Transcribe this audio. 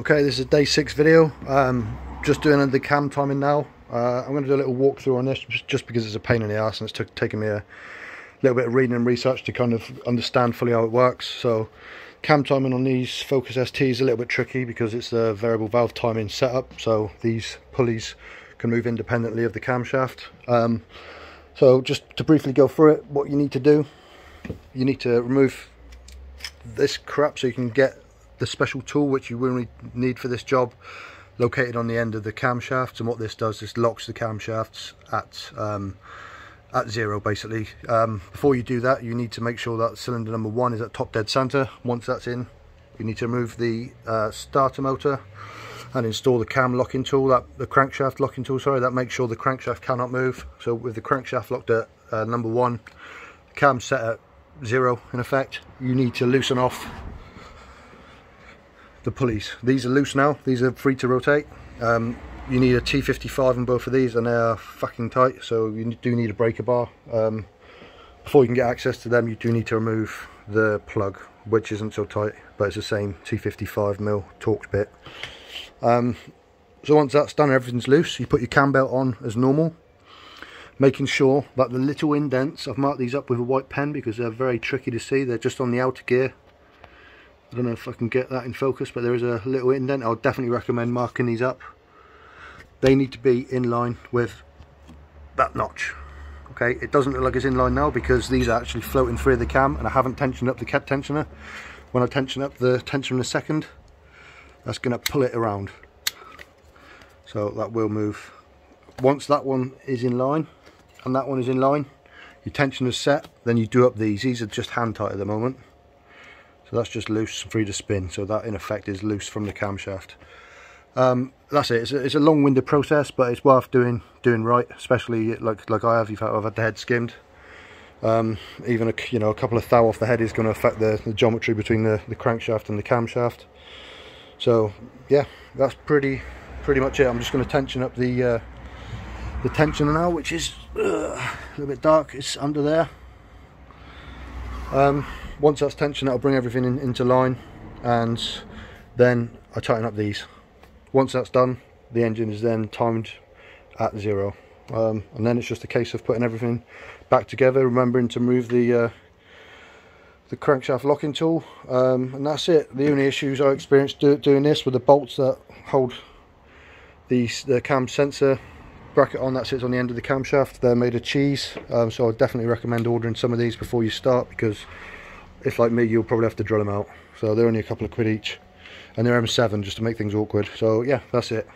Okay, this is a day six video. Um, just doing the cam timing now. Uh, I'm going to do a little walkthrough on this just because it's a pain in the ass and it's taken me a little bit of reading and research to kind of understand fully how it works. So cam timing on these Focus ST is a little bit tricky because it's a variable valve timing setup. So these pulleys can move independently of the camshaft. Um, so just to briefly go through it, what you need to do, you need to remove this crap so you can get the special tool which you will need for this job located on the end of the camshafts. And what this does is locks the camshafts at um, at zero basically. Um, before you do that you need to make sure that cylinder number one is at top dead center. Once that's in you need to remove the uh, starter motor and install the cam locking tool that the crankshaft locking tool sorry. That makes sure the crankshaft cannot move. So with the crankshaft locked at uh, number one cam set at zero in effect you need to loosen off the pulleys. These are loose now, these are free to rotate. Um, you need a T55 in both of these and they are fucking tight so you do need a breaker bar. Um, before you can get access to them you do need to remove the plug which isn't so tight but it's the same T55 mil Torx bit. Um, so once that's done everything's loose you put your cam belt on as normal making sure that the little indents, I've marked these up with a white pen because they're very tricky to see, they're just on the outer gear I don't know if I can get that in focus but there is a little indent. I'll definitely recommend marking these up. They need to be in line with that notch okay? It doesn't look like it's in line now because these are actually floating through the cam and I haven't tensioned up the cat tensioner. When I tension up the tensioner in a second that's going to pull it around. So that will move. Once that one is in line and that one is in line your tension is set then you do up these. These are just hand tight at the moment so that's just loose free to spin. So that in effect is loose from the camshaft. Um, that's it. It's a, it's a long-winded process but it's worth doing doing right especially like like I have. You've had, I've had the head skimmed. Um, even a, you know a couple of thou off the head is going to affect the, the geometry between the, the crankshaft and the camshaft. So yeah that's pretty pretty much it. I'm just going to tension up the uh, the tensioner now which is uh, a little bit dark. It's under there um, once that's tensioned, that'll bring everything in, into line and then I tighten up these. Once that's done the engine is then timed at zero. Um, and then it's just a case of putting everything back together remembering to move the uh, the crankshaft locking tool. Um, and that's it. The only issues I experienced do, doing this were the bolts that hold the, the cam sensor bracket on that sits on the end of the camshaft. They're made of cheese um, so I definitely recommend ordering some of these before you start because if like me you'll probably have to drill them out. So they're only a couple of quid each and they're M7 just to make things awkward. So yeah that's it